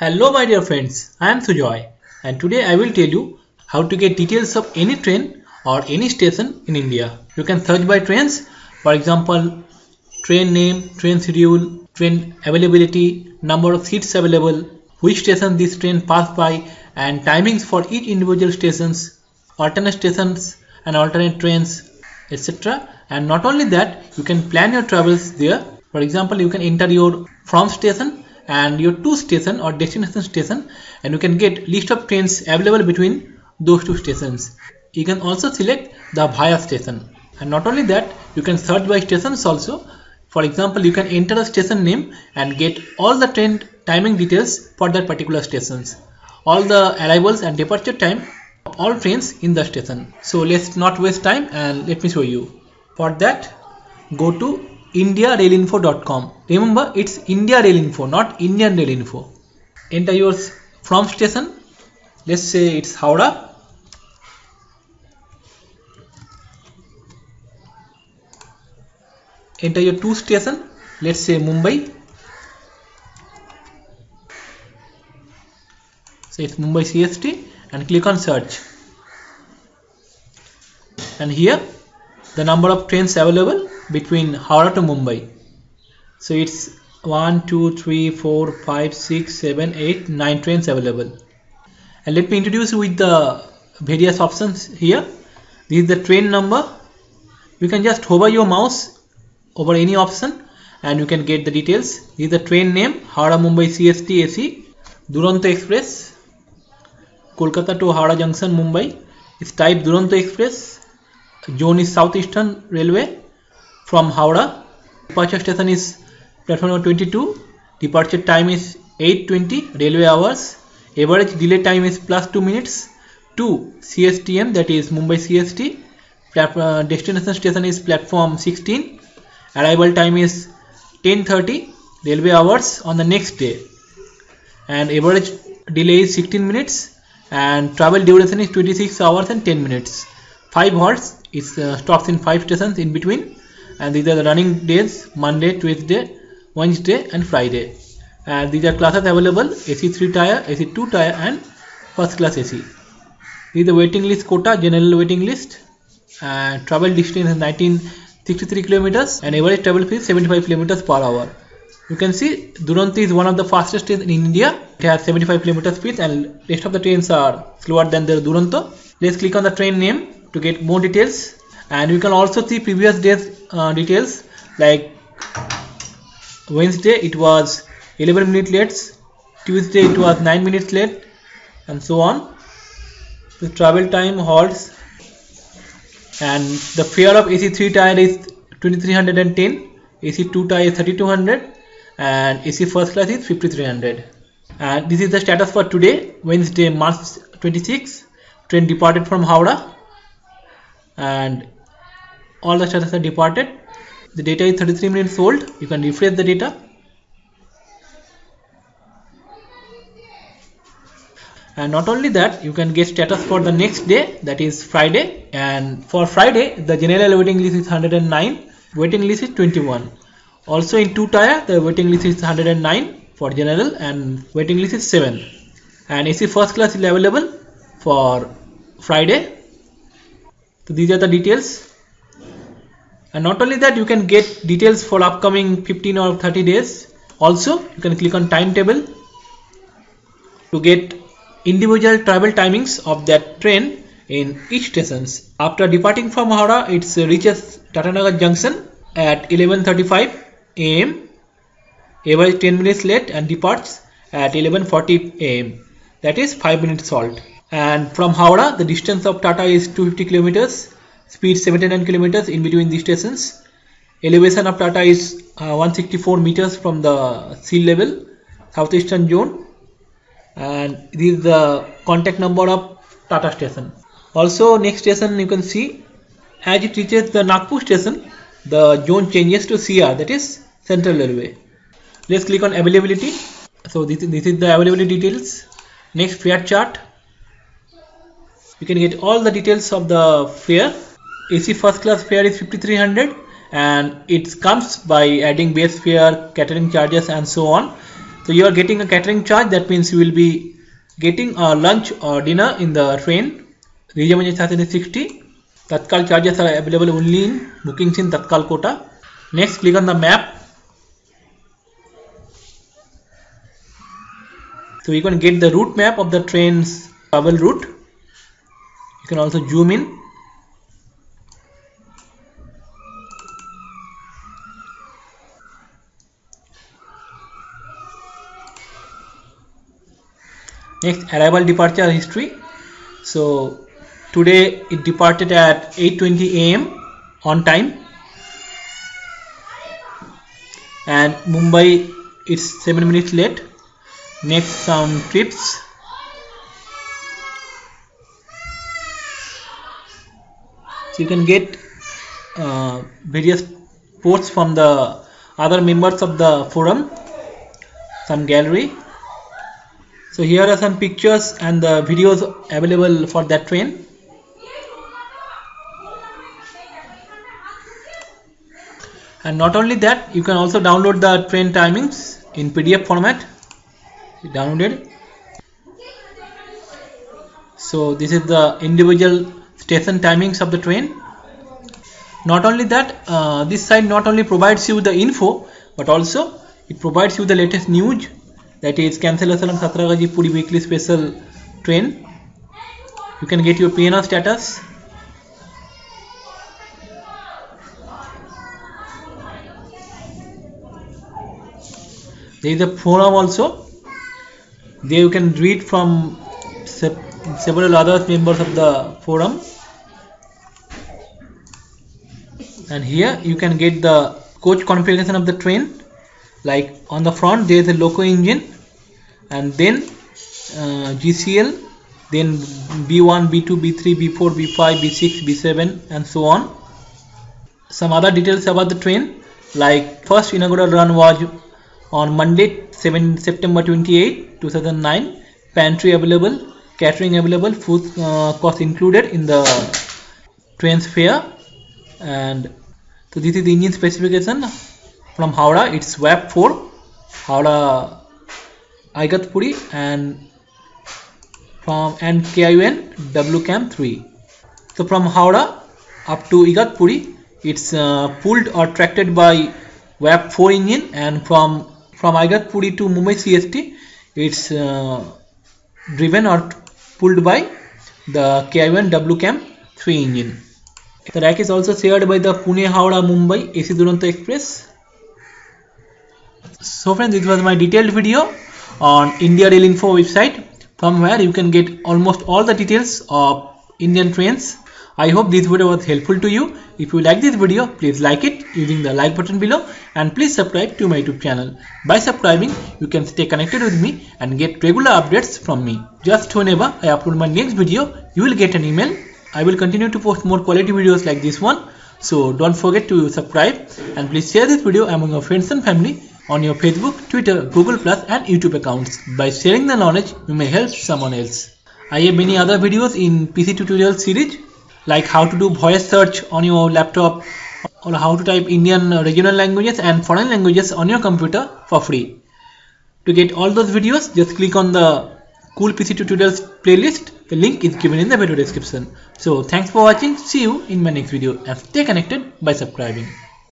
Hello my dear friends, I am Sujoy and today I will tell you how to get details of any train or any station in India. You can search by trains, for example, train name, train schedule, train availability, number of seats available, which station this train passed by and timings for each individual stations, alternate stations and alternate trains, etc. And not only that, you can plan your travels there. For example, you can enter your from station and your two station or destination station and you can get list of trains available between those two stations. You can also select the via station. And not only that you can search by stations also. For example you can enter a station name and get all the train timing details for that particular stations. All the arrivals and departure time of all trains in the station. So let's not waste time and let me show you. For that go to indiarailinfo.com remember it's india rail info not indian rail info. Enter your from station. Let's say it's howrah. Enter your to station. Let's say mumbai. So it's mumbai cst and click on search. And here the number of trains available between Howrah to Mumbai. So it's 1, 2, 3, 4, 5, 6, 7, 8, 9 trains available. And let me introduce you with the various options here. This is the train number. You can just hover your mouse over any option and you can get the details. This is the train name Howrah Mumbai CST AC Duronto Express Kolkata to Howrah Junction Mumbai. It's type Duronto Express zone is Southeastern Railway from Howrah. Departure station is platform number 22. Departure time is 8:20 railway hours. Average delay time is plus 2 minutes to CSTM that is Mumbai CST. Uh, destination station is platform 16. Arrival time is 10:30 railway hours on the next day. And average delay is 16 minutes and travel duration is 26 hours and 10 minutes. 5 hours it uh, stops in five stations in between and these are the running days Monday, Tuesday, Wednesday and Friday and these are classes available AC 3 tier, AC 2 tier and first class AC. This is the waiting list quota, general waiting list and travel distance is 1963 kilometers and average travel speed 75 kilometers per hour. You can see Duronto is one of the fastest trains in India. It has 75 km speed and rest of the trains are slower than the Duronto. Let's click on the train name to get more details and you can also see previous days uh, details like Wednesday it was 11 minutes late Tuesday it was 9 minutes late and so on. The travel time halts and the fare of AC3 tier is 2310 AC2 tier is 3200 and AC first class is 5300 and this is the status for today Wednesday March 26 train departed from Howrah. And all the status are departed. The data is 33 minutes old. You can refresh the data. And not only that you can get status for the next day that is Friday. And for Friday the general waiting list is 109 waiting list is 21 also in 2 tier the waiting list is 109 for general and waiting list is 7 and AC first class is available for Friday. So these are the details and not only that you can get details for upcoming 15 or 30 days also you can click on timetable to get individual travel timings of that train in each stations. After departing from Howrah, it reaches Tatanagar Junction at 11.35 am, average 10 minutes late and departs at 11.40 am. That is 5 minutes halt and from Howrah the distance of Tata is 250 kilometers speed 79 kilometers in between these stations. Elevation of Tata is uh, 164 meters from the sea level southeastern zone. And this is the contact number of Tata station. Also next station you can see as it reaches the Nagpur station the zone changes to CR that is central railway. Let's click on availability. So this, this is the availability details. Next fare chart. You can get all the details of the fare AC first class fare is 5300 and it comes by adding base fare catering charges and so on. So you are getting a catering charge. That means you will be getting a lunch or dinner in the train. Reservation charge is 60 Tatkal charges are available only in bookings in Tatkal quota next click on the map. So you can get the route map of the train's travel route. You can also zoom in next arrival departure history. So today it departed at 8:20 a.m. on time. And Mumbai it's 7 minutes late. Next some trips. So you can get uh, various posts from the other members of the forum. Some gallery so here are some pictures and the videos available for that train. And not only that you can also download the train timings in pdf format. Downloaded. So this is the individual station timings of the train. Not only that uh, this site not only provides you the info but also it provides you the latest news that is cancellation of Santragachi Puri weekly special train. You can get your PNR status. There is a forum also. There you can read from se several other members of the forum. And here you can get the coach configuration of the train like on the front there is a loco engine and then uh, GCL then B1 B2 B3 B4 B5 B6 B7 and so on. Some other details about the train like first inaugural run was on Monday 7 September 28 2009 pantry available catering available food uh, cost included in the train's fare. And so this is the engine specification from Howrah it's WAP 4 Howrah Igatpuri and from and KYN WCAM 3 so from Howrah up to Igatpuri it's uh, pulled or tracted by WAP 4 engine and from from Igatpuri to Mumbai CST it's uh, driven or pulled by the KYN WCAM 3 engine. The rack is also shared by the Pune Howrah Mumbai AC Duronto Express. So friends this was my detailed video on India Rail Info website from where you can get almost all the details of Indian trains I hope this video was helpful to you. If you like this video, please like it using the like button below and please subscribe to my YouTube channel. By subscribing, you can stay connected with me and get regular updates from me. Just whenever I upload my next video, you will get an email. I will continue to post more quality videos like this one. So don't forget to subscribe and please share this video among your friends and family on your Facebook, Twitter, Google Plus and YouTube accounts. By sharing the knowledge, you may help someone else. I have many other videos in PC tutorial series like how to do voice search on your laptop or how to type Indian regional languages and foreign languages on your computer for free. To get all those videos, just click on the Cool PC Tutorials playlist. The link is given in the video description. So thanks for watching. See you in my next video and stay connected by subscribing.